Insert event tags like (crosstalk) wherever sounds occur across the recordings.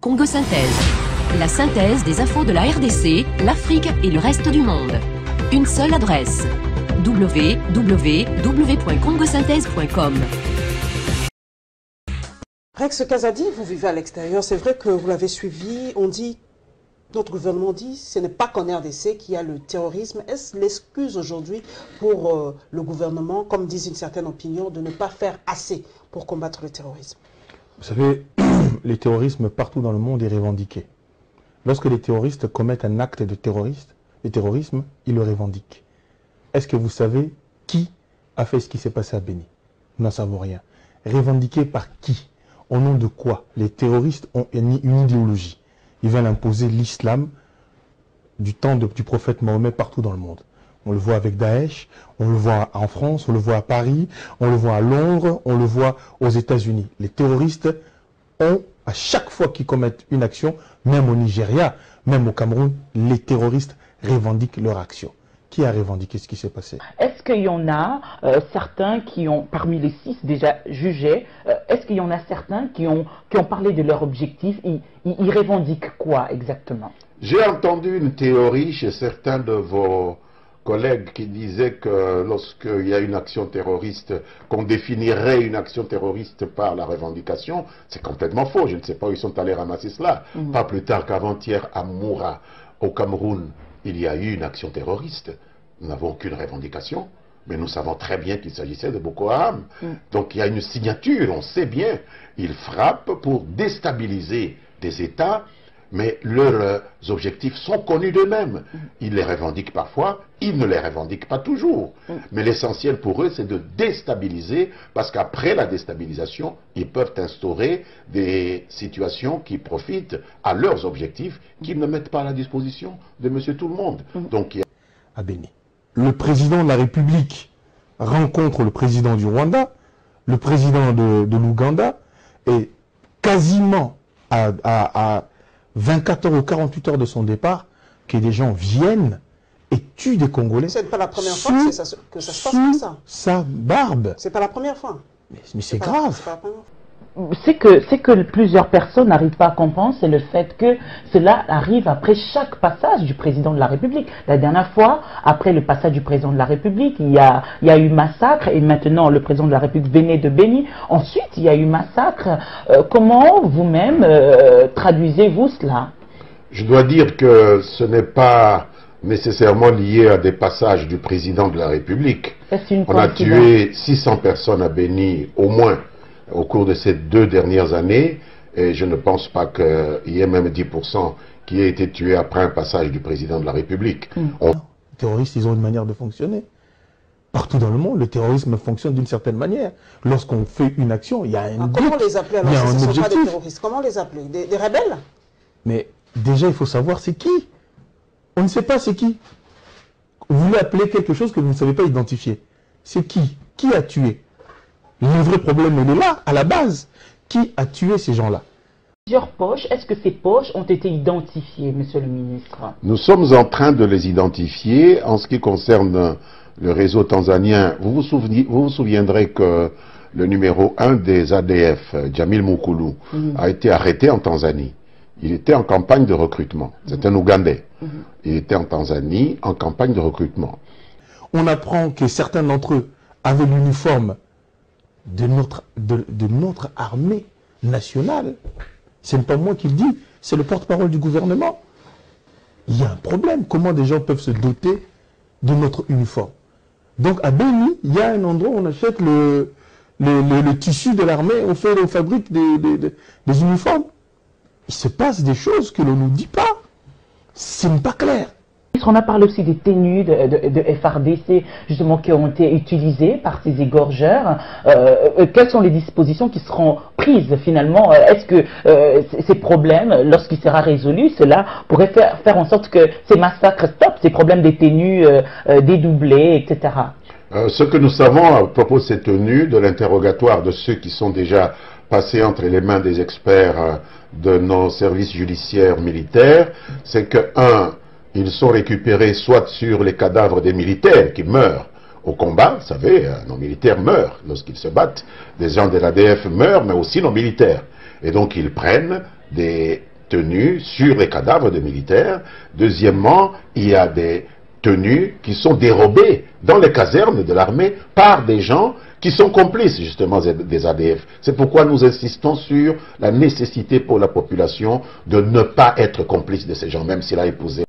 Congo Synthèse. La synthèse des infos de la RDC, l'Afrique et le reste du monde. Une seule adresse www.congosynthèse.com. Rex Kazadi, vous vivez à l'extérieur. C'est vrai que vous l'avez suivi. On dit, notre gouvernement dit, ce n'est pas qu'en RDC qu'il y a le terrorisme. Est-ce l'excuse aujourd'hui pour euh, le gouvernement, comme disent une certaine opinion, de ne pas faire assez pour combattre le terrorisme? Vous savez, le terrorisme partout dans le monde est revendiqué. Lorsque les terroristes commettent un acte de terrorisme, ils le revendiquent. Est-ce que vous savez qui a fait ce qui s'est passé à Béni Nous n'en savons rien. Revendiqué par qui? Au nom de quoi? Les terroristes ont une idéologie. Ils veulent imposer l'islam du temps du prophète Mahomet partout dans le monde. On le voit avec Daesh, on le voit en France, on le voit à Paris, on le voit à Londres, on le voit aux États-Unis. Les terroristes ont, à chaque fois qu'ils commettent une action, même au Nigeria, même au Cameroun, les terroristes revendiquent leur action. Qui a revendiqué ce qui s'est passé? Est-ce qu'il y en a euh, certains qui ont, parmi les six déjà jugés, euh, est-ce qu'il y en a certains qui ont, qui ont parlé de leur objectif? Ils, ils- ils revendiquent quoi exactement? J'ai entendu une théorie chez certains de vos collègues qui disaient que lorsqu'il y a une action terroriste, qu'on définirait une action terroriste par la revendication, c'est complètement faux. Je ne sais pas où ils sont allés ramasser cela. Pas plus tard qu'avant-hier à Moura, au Cameroun, il y a eu une action terroriste. Nous n'avons aucune revendication. Mais nous savons très bien qu'il s'agissait de Boko Haram. Donc il y a une signature, on sait bien. Ils frappent pour déstabiliser des États mais leurs objectifs sont connus d'eux-mêmes. Ils les revendiquent parfois, ils ne les revendiquent pas toujours. Mais l'essentiel pour eux, c'est de déstabiliser, parce qu'après la déstabilisation, ils peuvent instaurer des situations qui profitent à leurs objectifs, qu'ils ne mettent pas à la disposition de monsieur tout le monde. Donc à Béni. Le président de la République rencontre le président du Rwanda, le président de, l'Ouganda, et quasiment à 24 heures ou 48 heures de son départ, que des gens viennent et tuent des Congolais. C'est pas la première fois que, ça- que ça se passe comme ça. sa barbe. C'est pas la première fois. Mais, mais c'est grave. pas. C'est que, c'est que plusieurs personnes n'arrivent pas à comprendre, c'est le fait que cela arrive après chaque passage du président de la République. La dernière fois, après le passage du président de la République, il y a, il y a eu massacre et maintenant le président de la République venait de Béni. Ensuite, il y a eu massacre. Euh, comment vous-même euh, traduisez-vous cela? Je dois dire que ce n'est pas nécessairement lié à des passages du président de la République. Une On a tué 600 personnes à Béni, au moins, au cours de ces deux dernières années, et je ne pense pas qu'il y ait même 10% qui ait été tué après un passage du président de la République. On- Les terroristes, ils ont une manière de fonctionner. Partout dans le monde, le terrorisme fonctionne d'une certaine manière. Lorsqu'on fait une action, il y a un Ah, comment but, les appeler alors il y a si un ce ne sont pas des terroristes Comment les appeler des, des rebelles Mais déjà, il faut savoir c'est qui. On ne sait pas c'est qui. Vous voulez appeler quelque chose que vous ne savez pas identifier. C'est qui Qui a tué Le vrai problème, il est là, à la base. Qui a tué ces gens-là? Plusieurs poches, est-ce que ces poches ont été identifiées, monsieur le ministre? Nous sommes en train de les identifier. En ce qui concerne le réseau tanzanien, vous vous, souveni- vous vous souviendrez que le numéro 1 des ADF, Jamil Mukulu, a été arrêté en Tanzanie. Il était en campagne de recrutement. C'est un Ougandais. Il était en Tanzanie en campagne de recrutement. On apprend que certains d'entre eux avaient l'uniforme de notre, armée nationale. Ce n'est pas moi qui le dis, c'est le porte-parole du gouvernement. Il y a un problème. Comment des gens peuvent se doter de notre uniforme? Donc à Béni, il y a un endroit où on achète le, tissu de l'armée, on, fait, on fabrique des, des- des- des uniformes. Il se passe des choses que l'on ne nous dit pas. Ce n'est pas clair. On a parlé aussi des tenues de, FRDC, justement, qui ont été utilisées par ces égorgeurs. Euh, euh, quelles sont les dispositions qui seront prises finalement? Euh, Est-ce que ces problèmes, lorsqu'il sera résolu, cela pourrait faire, en sorte que ces massacres stoppent, ces problèmes des tenues dédoublées, etc. Ce que nous savons à propos de ces tenues, de l'interrogatoire de ceux qui sont déjà passés entre les mains des experts de nos services judiciaires militaires, c'est que, un, ils sont récupérés soit sur les cadavres des militaires qui meurent au combat, vous savez, euh, nos militaires meurent lorsqu'ils se battent, des gens de l'ADF meurent, mais aussi nos militaires. Et donc ils prennent des tenues sur les cadavres des militaires. Deuxièmement, il y a des tenues qui sont dérobées dans les casernes de l'armée par des gens qui sont complices justement des ADF. C'est pourquoi nous insistons sur la nécessité pour la population de ne pas être complice de ces gens, même s'il a épousé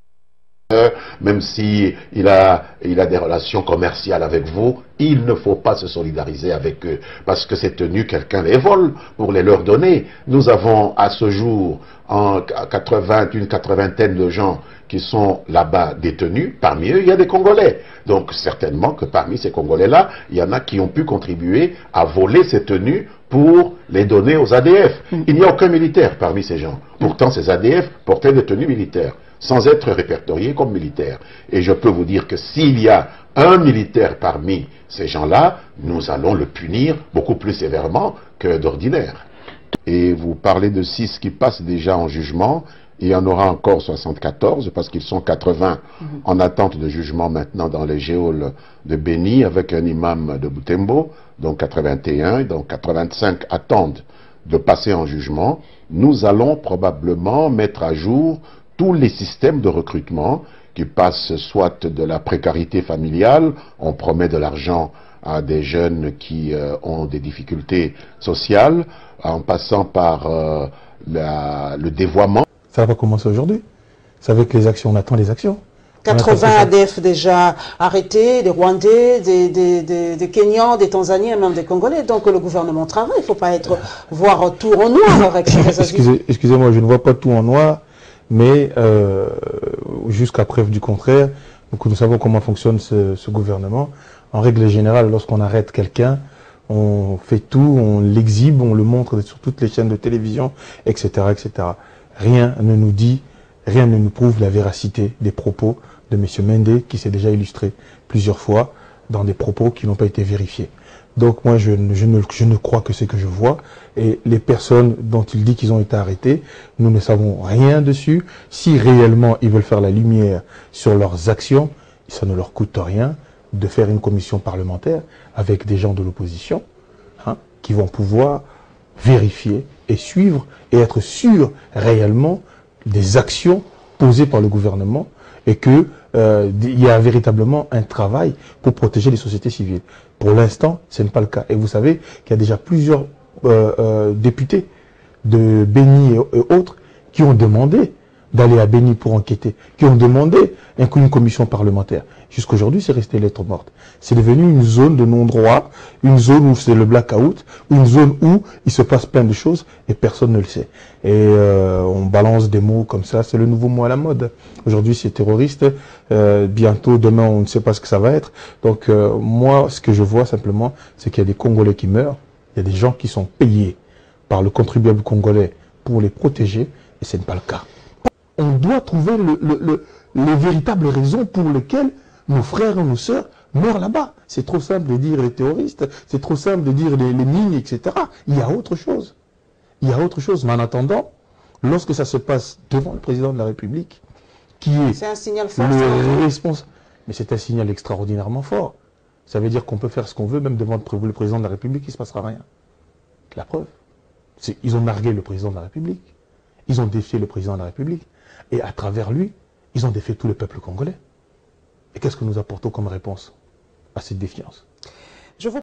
même s'il il a, il a des relations commerciales avec vous, il ne faut pas se solidariser avec eux, parce que c'est tenu, quelqu'un les vole pour les leur donner. Nous avons à ce jour en 80, une quatre-vingtaine de gens qui sont là-bas détenus. Parmi eux, il y a des Congolais. Donc certainement que parmi ces Congolais-là, il y en a qui ont pu contribuer à voler ces tenues pour les donner aux ADF. Mm. Il n'y a aucun militaire parmi ces gens. Pourtant, ces ADF portaient des tenues militaires sans être répertorié comme militaire. Et je peux vous dire que s'il y a un militaire parmi ces gens-là, nous allons le punir beaucoup plus sévèrement que d'ordinaire. Et vous parlez de six qui passent déjà en jugement, il y en aura encore 74 parce qu'ils sont 80 mhm. en attente de jugement maintenant dans les géoles de Béni avec un imam de Boutembo, donc 81, donc 85 attendent de passer en jugement. Nous allons probablement mettre à jour tous les systèmes de recrutement qui passent soit de la précarité familiale, on promet de l'argent à des jeunes qui euh, ont des difficultés sociales, en passant par euh, le dévoiement. Ça va commencer aujourd'hui. Savez que les actions, on attend les actions. 80 ADF déjà arrêtés, des Rwandais, des, Kenyans, des Tanzaniens, même des Congolais. Donc le gouvernement travaille. Il ne faut pas être, voir tout en noir avec (coughs) Excusez-moi, je ne vois pas tout en noir mais euh, jusqu'à preuve du contraire, nous savons comment fonctionne ce, gouvernement. En règle générale, lorsqu'on arrête quelqu'un, on fait tout, on l'exhibe, on le montre sur toutes les chaînes de télévision, etc., etc. Rien ne nous dit, rien ne nous prouve la véracité des propos de M. Mende, qui s'est déjà illustré plusieurs fois dans des propos qui n'ont pas été vérifiés. Donc moi, je, ne, crois que ce que je vois. Et les personnes dont il dit qu'ils ont été arrêtés, nous ne savons rien dessus. Si réellement ils veulent faire la lumière sur leurs actions, ça ne leur coûte rien de faire une commission parlementaire avec des gens de l'opposition hein, qui vont pouvoir vérifier et suivre et être sûrs réellement des actions posées par le gouvernement et qu'il euh, y a véritablement un travail pour protéger les sociétés civiles. Pour l'instant, ce n'est pas le cas. Et vous savez qu'il y a déjà plusieurs euh, euh, députés de Béni et, autres qui ont demandé d'aller à Béni pour enquêter, qui ont demandé une commission parlementaire. Jusqu'aujourd'hui, c'est resté lettre morte. C'est devenu une zone de non-droit, une zone où c'est le blackout, une zone où il se passe plein de choses et personne ne le sait. Et euh, on balance des mots comme ça, c'est le nouveau mot à la mode. Aujourd'hui, c'est terroriste, euh, bientôt, demain, on ne sait pas ce que ça va être. Donc euh, moi, ce que je vois simplement, c'est qu'il y a des Congolais qui meurent, il y a des gens qui sont payés par le contribuable congolais pour les protéger, et ce n'est pas le cas. On doit trouver les véritables raisons pour lesquelles nos frères et nos sœurs meurent là-bas. C'est trop simple de dire les terroristes, c'est trop simple de dire les, mines, etc. Il y a autre chose. Il y a autre chose. Mais en attendant, lorsque ça se passe devant le président de la République, qui est, un signal fort, le responsable, mais c'est un signal extraordinairement fort. Ça veut dire qu'on peut faire ce qu'on veut, même devant le président de la République, il ne se passera rien. La preuve. Ils ont nargué le président de la République. Ils ont défié le président de la République. Et à travers lui, ils ont défié tout le peuple congolais. Et qu'est-ce que nous apportons comme réponse à cette défiance?